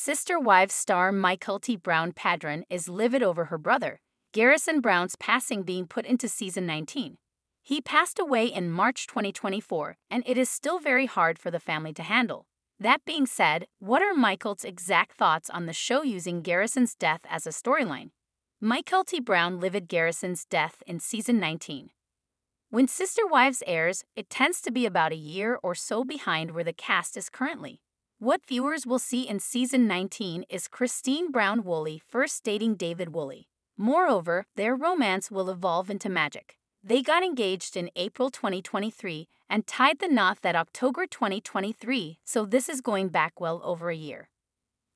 Sister Wives star Mykelti Brown Padron is livid over her brother, Garrison Brown's passing being put into season 19. He passed away in March 2024, and it is still very hard for the family to handle. That being said, what are Mykelti's exact thoughts on the show using Garrison's death as a storyline? Mykelti Brown livid Garrison's death in season 19. When Sister Wives airs, it tends to be about a year or so behind where the cast is currently. What viewers will see in season 19 is Christine Brown Woolley first dating David Woolley. Moreover, their romance will evolve into magic. They got engaged in April 2023 and tied the knot that October 2023, so this is going back well over a year.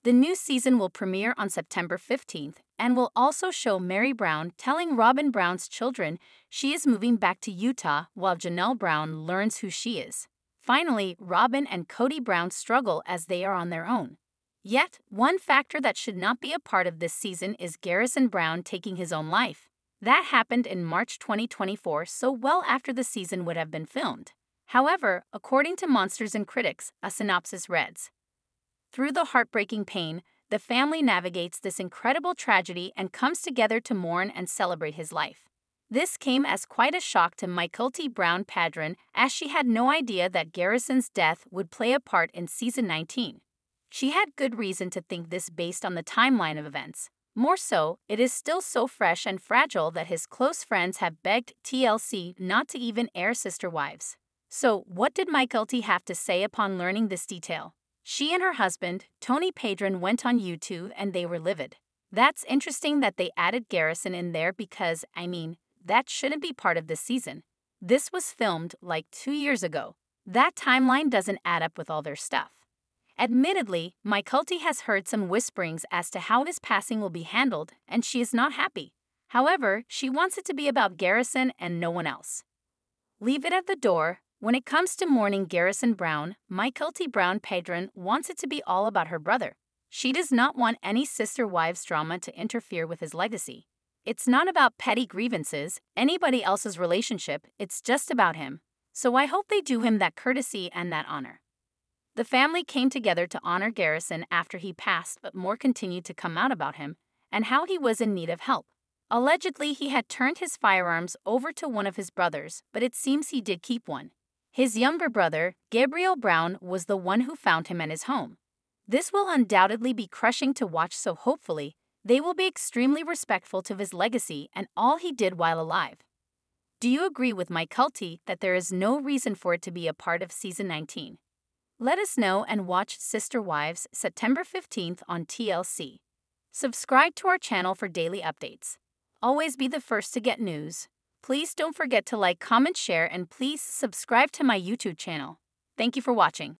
The new season will premiere on September 15th and will also show Meri Brown telling Robyn Brown's children she is moving back to Utah while Janelle Brown learns who she is. Finally, Robyn and Kody Brown struggle as they are on their own. Yet, one factor that should not be a part of this season is Garrison Brown taking his own life. That happened in March 2024, so well after the season would have been filmed. However, according to Monsters and Critics, a synopsis reads through the heartbreaking pain, the family navigates this incredible tragedy and comes together to mourn and celebrate his life. This came as quite a shock to Mykelti Brown Padron, as she had no idea that Garrison's death would play a part in season 19. She had good reason to think this based on the timeline of events. More so, it is still so fresh and fragile that his close friends have begged TLC not to even air Sister Wives. So, what did Mykelti have to say upon learning this detail? She and her husband, Tony Padron, went on YouTube and they were livid. That's interesting that they added Garrison in there because, I mean, that shouldn't be part of this season. This was filmed like two years ago. That timeline doesn't add up with all their stuff. Admittedly, Mykelti has heard some whisperings as to how his passing will be handled, and she is not happy. However, she wants it to be about Garrison and no one else. Leave it at the door, when it comes to mourning Garrison Brown, Mykelti Brown Padron wants it to be all about her brother. She does not want any sister wives drama to interfere with his legacy. It's not about petty grievances, anybody else's relationship, it's just about him. So I hope they do him that courtesy and that honor. The family came together to honor Garrison after he passed, but more continued to come out about him and how he was in need of help. Allegedly, he had turned his firearms over to one of his brothers, but it seems he did keep one. His younger brother, Gabriel Brown, was the one who found him at his home. This will undoubtedly be crushing to watch, so hopefully, they will be extremely respectful to his legacy and all he did while alive. Do you agree with Mykelti that there is no reason for it to be a part of season 19? Let us know and watch Sister Wives September 15th on TLC. Subscribe to our channel for daily updates. Always be the first to get news. Please don't forget to like, comment, share, and please subscribe to my YouTube channel. Thank you for watching.